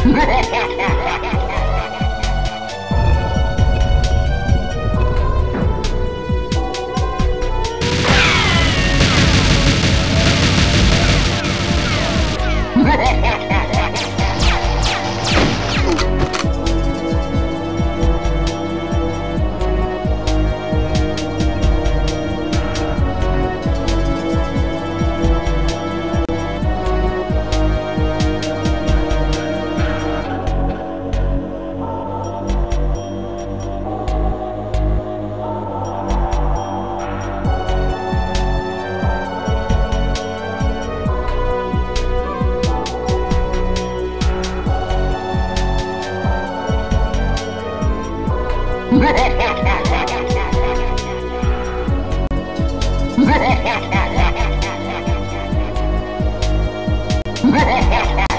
Ha ha ha! Ha ha ha!